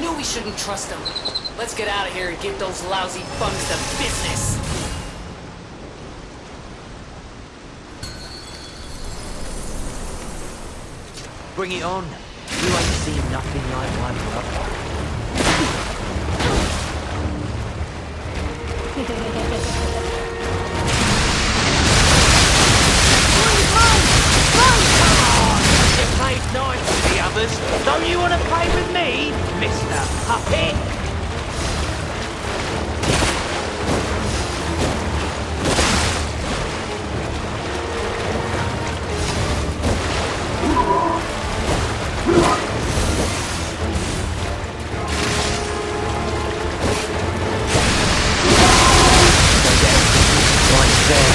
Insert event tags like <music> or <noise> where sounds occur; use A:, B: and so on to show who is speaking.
A: knew we shouldn't trust them. Let's get out of here and give those lousy bugs the business.
B: Bring it on. You ain't seen nothing like my brother. <laughs> Don't you want to play with me, Mr. Puppet? Right there.